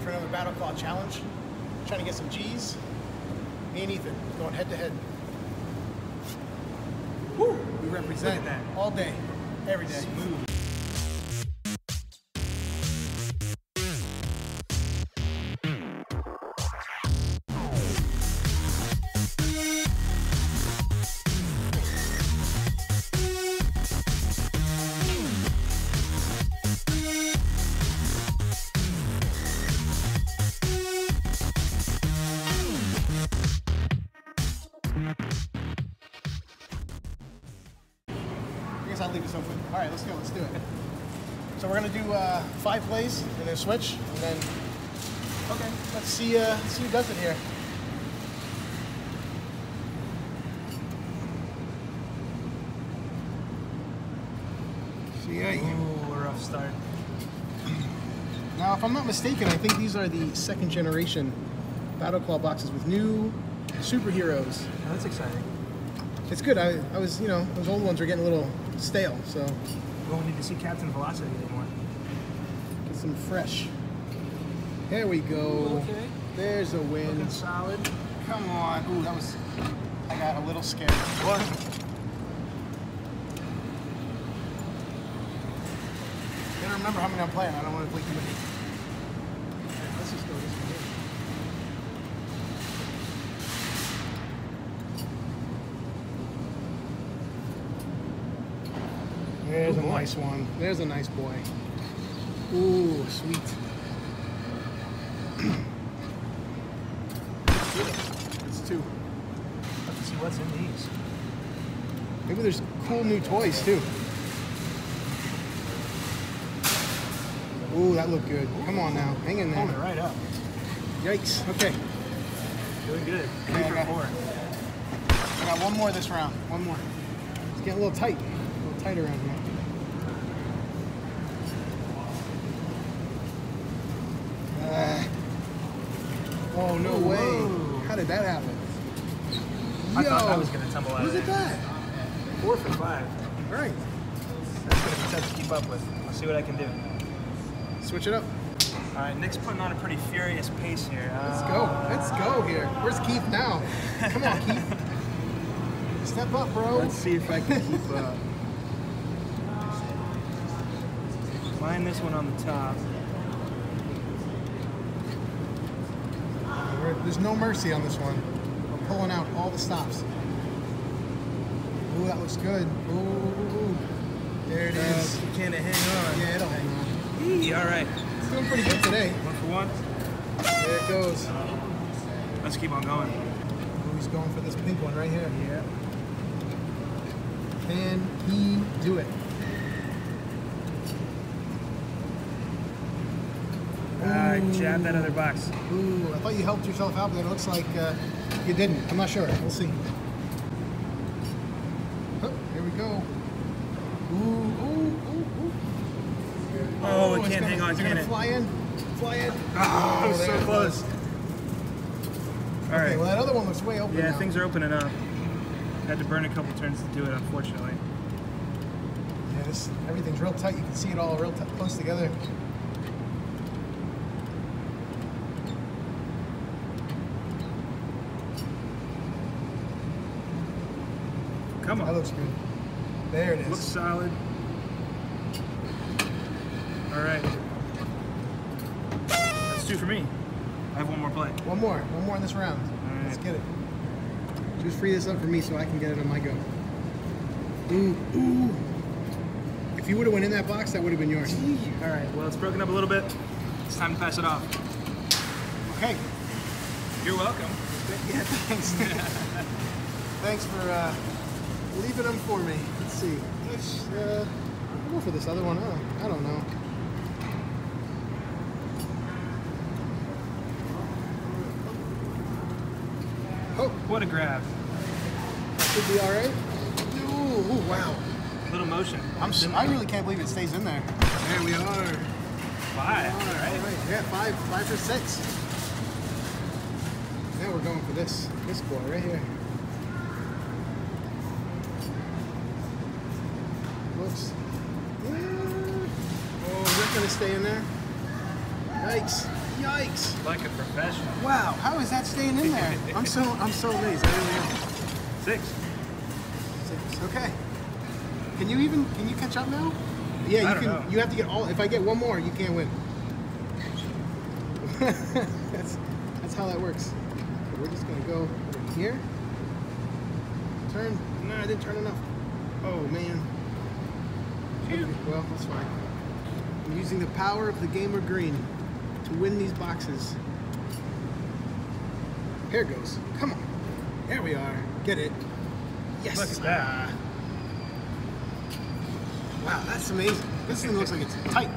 for another Battle Claw challenge. Trying to get some G's. Me and Ethan going head to head. Woo! We represent that. all day, every day. I I'll leave this open. All right, let's go. Let's do it. So we're gonna do uh, five plays and then switch, and then okay, let's see. Uh, see who does it here. See, yeah, Ooh, a rough start. Now, if I'm not mistaken, I think these are the second generation Battle Claw boxes with new superheroes. Oh, that's exciting. It's good. I, I was, you know, those old ones are getting a little stale, so We won't need to see Captain Velocity anymore. get some fresh. There we go. Okay. There's a win. Looking solid. Come on. Ooh, that was. I got a little scared. What? Gotta remember how many I'm playing. I don't want to play too many. Let's just go this way. There's Good a boy. Nice one. There's a nice boy. Ooh, sweet. It's two. Let's see what's in these. Maybe there's cool new toys too. Ooh, that looked good. Come on now, hang in it there. right up. Yikes. Okay, Doing good. Three for I got- four. I got one more this round. One more. It's getting a little tight. A little tight around here. Oh no way! How did that happen? I thought Yo, that was going to tumble out at there. that! Four for five. Right. That's going to be tough to keep up with. I'll see what I can do. Switch it up. All right, Nick's putting on a pretty furious pace here. Let's go. Let's go here. Where's Keith now? Come on, Keith. Step up, bro. Let's see if I can keep up. Line this one on the top. There's no mercy on this one. We're pulling out all the stops. Ooh, that looks good. Ooh, ooh, ooh. There it is. Uh, can it hang on? Yeah, it'll hang on. Eee, all right. It's doing pretty good today. One for one. There it goes. Let's keep on going. Ooh, he's going for this pink one right here. Yeah. Can he do it? Uh, jab that other box. Ooh, I thought you helped yourself out, but it looks like uh, you didn't. I'm not sure. We'll see. Oh, here we go. Ooh, ooh, ooh, ooh. Oh, it can't gonna- hang on, can it? fly in? Fly in. Oh, there so close. All Okay, right. well that other one looks way open Yeah, now. things are opening up. Had to burn a couple turns to do it, unfortunately. Yeah, this everything's real tight. You can see it all real close together. Come That looks good. There it is. Looks solid. All right. That's two for me. I have one more play. one more. One more in this round. right. Let's get it. Just free this up for me so I can get it on my go. Ooh, ooh. If you would have went in that box, that would have been yours. All right. Well, it's broken up a little bit. It's time to pass it off. Okay. You're welcome. Yeah, thanks. thanks for uh, leaving them for me. Let's see. Let's uh, I'll go for this other one. Huh? I don't know. Oh, What a grab. should be all right. Ooh, ooh, wow. Little motion. I'm. I really can't believe it stays in there. There we are. Five. All right. right. Yeah, five, five for six. Now we're going for this, this boy right here. Looks. Yeah. Oh, is that gonna stay in there? Yikes. Yikes! Like a professional. Wow, how is that staying in there? I'm so I'm so amazed. I really am. Six. Six. Okay. Can you even can you catch up now? Yeah, you I don't can. know. You have to get all. If I get one more, you can't win. that's that's how that works. Okay, we're just gonna go over here. Turn. No, I didn't turn enough. Oh man. Okay, well, that's fine. I'm using the power of the gamer green to win these boxes. Here goes. Come on. There we are. Get it. Yes. Look at that. Wow, that's amazing. This thing looks like it's tight.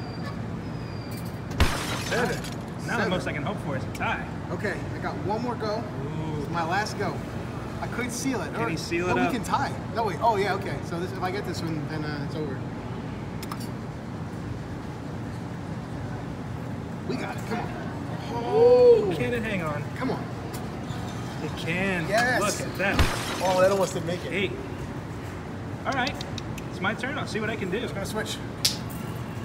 Seven. Now the most I can hope for is a tie. Okay, I got one more go. Ooh. My last go. I could seal it. Can or- he seal but it we can tie. No wait. Oh yeah. Okay. So this, if I get this one, then uh, it's over. We got it. Come on. Oh. Can it hang on? Come on. It can. Yes. Look at that. Oh, that almost didn't make it. Eight. All right. It's my turn. I'll see what I can do. Gonna switch.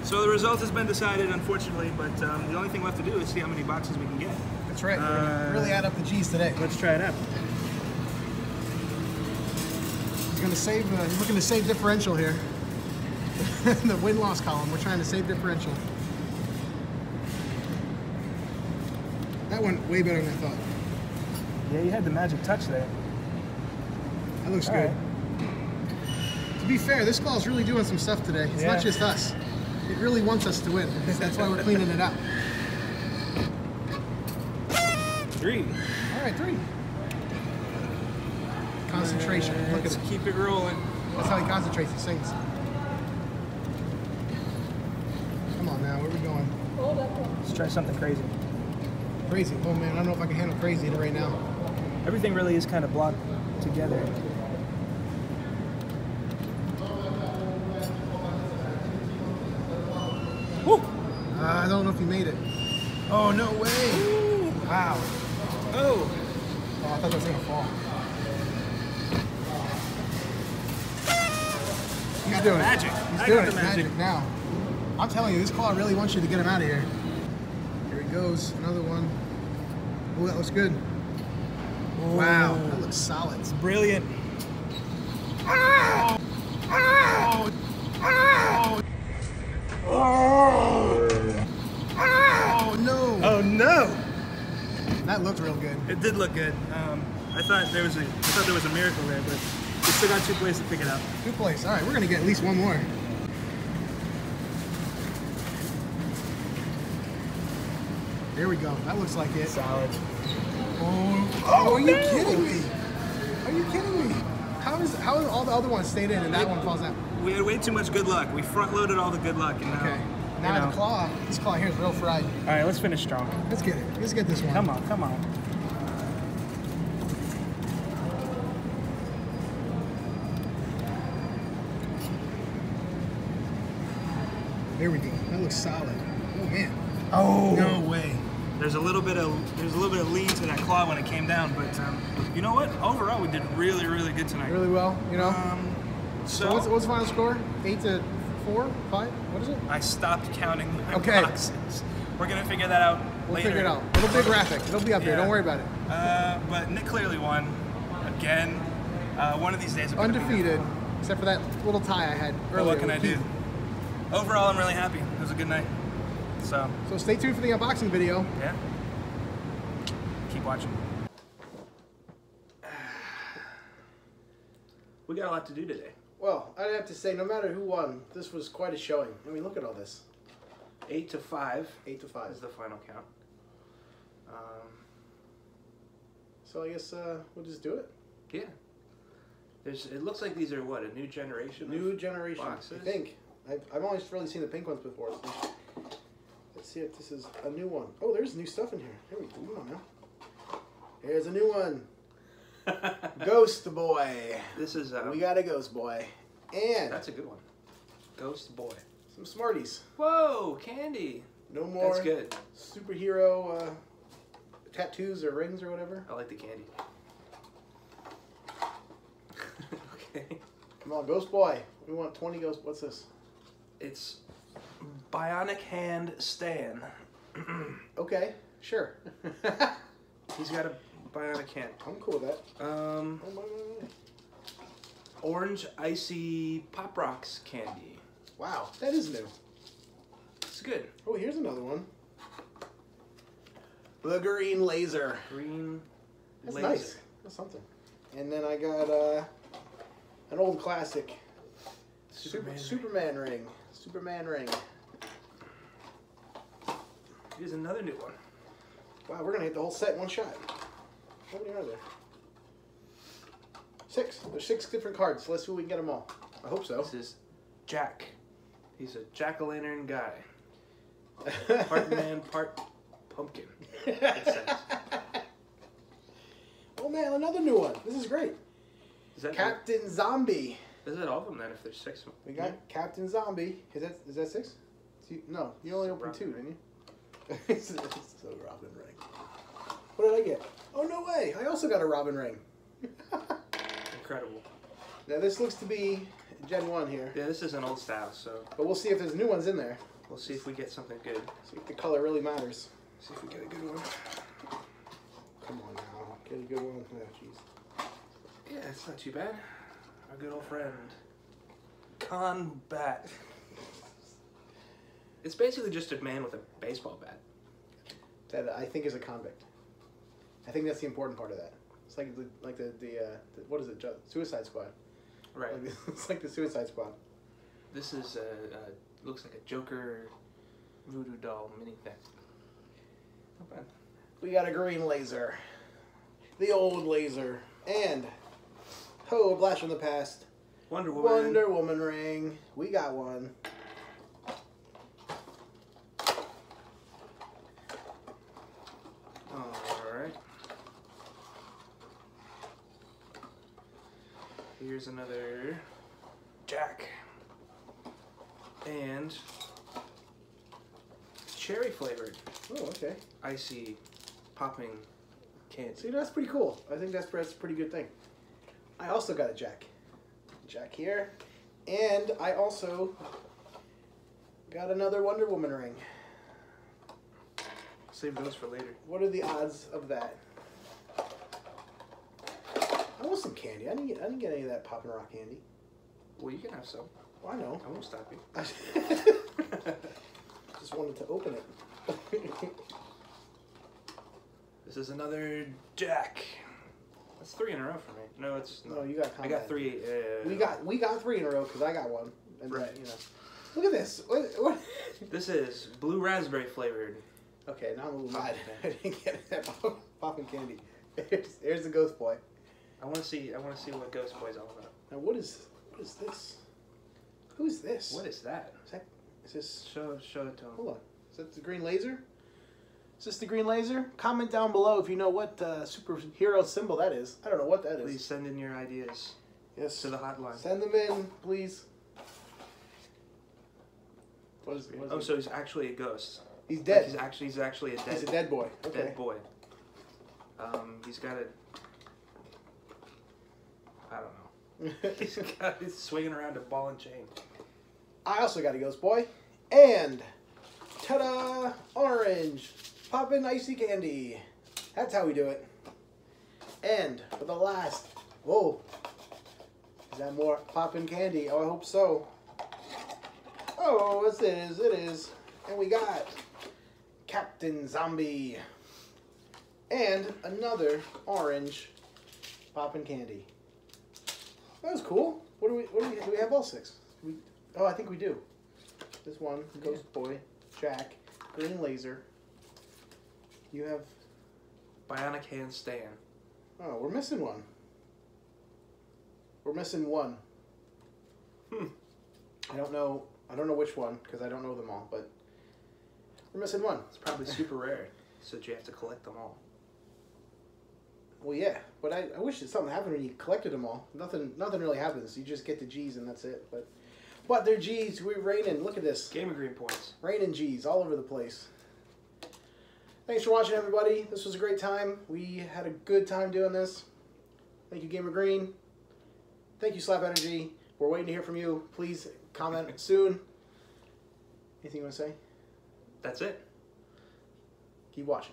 So the result has been decided, unfortunately, but um, the only thing left to do is see how many boxes we can get. That's right. We're Uh, gonna really add up the G's today. Let's try it out. He's gonna save. Uh, he's looking to save differential here. the win-loss column. We're trying to save differential. That went way better than I thought. Yeah, you had the magic touch there. That looks All good. right. To be fair, this claw's really doing some stuff today. It's Yeah. not just us. It really wants us to win. That's why we're cleaning it up. Three. All right, three. Concentration. Look at Let's it. keep it rolling. That's how he concentrates. He sings. Come on now, where are we going? Let's try something crazy. Crazy. Oh man, I don't know if I can handle crazy right now. Everything really is kind of blocked together. Woo! Uh, I don't know if he made it. Oh no way! Wow. Oh! Oh, I thought that was gonna fall. He's doing magic. it. He's I doing it. the magic. now. I'm telling you, this claw really wants you to get him out of here. Here he goes. Another one. Oh, that looks good. Wow, that looks solid. It's brilliant. Oh no! Oh no! That looked real good. It did look good. Um, I thought there was a I thought there was a miracle there, but we still got two plays to pick it up. Two plays. All right, we're gonna get at least one more. There we go. That looks like it. Solid. Oh, oh, are you kidding me? Are you kidding me? How is how is all the other ones stayed in and that one falls out? We had way too much good luck. We front loaded all the good luck, and now. Okay. you Now know. the claw. This claw here is real fried. All right, let's finish strong. Let's get it. Let's get this one. Come on, come on. There we go. That looks solid. Oh man. Oh No way. There's a little bit of there's a little bit of lean to that claw when it came down, but um, you know what? Overall, we did really, really good tonight. Really well. You know. Um, so so what's, what's the final score? Eight to four, five. What is it? I stopped counting my Okay. boxes. We're gonna figure that out We'll later. figure it out. It'll be graphic. It'll be up there. Yeah. Don't worry about it. Uh, but Nick clearly won again. Uh, one of these days, I'm gonna be- Undefeated, except for that little tie I had Well, what can I do? Overall, I'm really happy. It was a good night. So So stay tuned for the unboxing video. yeah, keep watching. We got a lot to do today. Well, I'd have to say, no matter who won, this was quite a showing. I mean, look at all this. Eight to five Eight to five. is the final count. Um, So I guess uh, we'll just do it. yeah. There's. It looks like these are what a new generation. New of generation. boxes. I think. I've, I've only really seen the pink ones before. So let's see if this is a new one. Oh, there's new stuff in here. Here we go. Come on now. Here's a new one. Ghost Boy. This is. Uh, We got a Ghost Boy. And that's a good one. Ghost Boy. some Smarties. Whoa, candy. No more That's good. superhero uh, tattoos or rings or whatever. I like the candy. okay. Come on, Ghost Boy. We want 20 Ghost. What's this? It's Bionic Hand Stan. Okay. Sure. He's got a bionic hand. I'm cool with that. Um, orange icy pop rocks candy. Wow, that is new. It's good. Oh, here's another one. The green laser. Green. That's laser. nice. That's something. And then I got uh, an old classic. Superman. Superman, Superman ring. Superman ring. Here's another new one. Wow, we're gonna hit the whole set in one shot. How many are there? Six. There's six different cards. Let's see if we can get them all. I hope so. This is Jack. He's a jack o' lantern guy. Part man, part pumpkin. oh man, another new one. This is great. Is that Captain Zombie. Is that all of them then? If there's six. We got hmm? Captain Zombie. Is that is that six? Two- No, you only opened two, didn't you? A Robin ring. What did I get? Oh no way! I also got a Robin ring. Incredible. now this looks to be Gen One here, Yeah, this is an old style, so but we'll see if there's new ones in there. we'll see if we get something good. See if the color really matters. See if we get a good one. Come on now, get a good one. Oh, jeez. Yeah, it's not too bad. Our good old friend. Combat. It's basically just a man with a baseball bat. That I think is a convict. I think that's the important part of that. It's like the like the the, uh, the what is it? Suicide Squad. Right. Like, it's like the Suicide Squad. This is a, a looks like a Joker voodoo doll mini thing. Not bad. We got a green laser, the old laser, and oh, a blast from the past. Wonder Woman. Wonder Woman ring. We got one. Here's another Jack. And cherry flavored Oh, okay. icy popping candy. See, that's pretty cool. I think that's that's a pretty good thing. I also got a Jack. Jack here, and I also got another Wonder Woman ring. Save those for later. What are the odds of that? Want some candy. I didn't get, I didn't get any of that Pop and Rock candy. Well, you can have some. Well, I know. I won't stop you. I just wanted to open it. This is another Jack. That's three in a row for me. No, it's no, you got. I got three. Uh, We got we got three in a row because I got one. And Right. right. you know. Look at this. What, what? This is blue raspberry flavored. Okay, now I'm a little mad. I didn't get that popping candy. Here's the ghost boy. I want to see. I want to see what Ghost Boy's all about. Now what is what is this? Who's this? What is that? Is that is this? Show show it to him. Hold on. Is that the green laser? Is this the green laser? Comment down below if you know what uh, superhero symbol that is. I don't know what that is. Please send in your ideas Yes. to the hotline. Send them in, please. What is, what is Oh, he? so he's actually a ghost. he's Like, dead. he's actually he's actually a dead He's a dead boy. Okay. dead boy. Um, he's got a. I don't know. He's got he's swinging around a ball and chain. I also got a ghost boy. And ta-da! Orange. Poppin' icy candy. That's how we do it. And for the last. Whoa. Is that more poppin' candy? Oh, I hope so. Oh, it is. It is. And we got Captain Zombie. And another orange poppin' candy. That was cool. What do we? What do we? Do we have all six? We, oh, I think we do. This one, Ghost Boy, Jack, Green Laser. You have. Bionic hand Stan. Oh, we're missing one. We're missing one. Hmm. I don't know. I don't know which one because I don't know them all. But we're missing one. It's probably super rare, so you have to collect them all. Well, yeah, but I, I wish that something happened when you collected them all. Nothing, nothing really happens. You just get the G's and that's it. But, but they're G's. We're raining. Look at this. Gamer Green points. Raining G's all over the place. Thanks for watching, everybody. This was a great time. We had a good time doing this. Thank you, Gamer Green. Thank you, Slap Energy. We're waiting to hear from you. Please comment soon. Anything you want to say? That's it. Keep watching.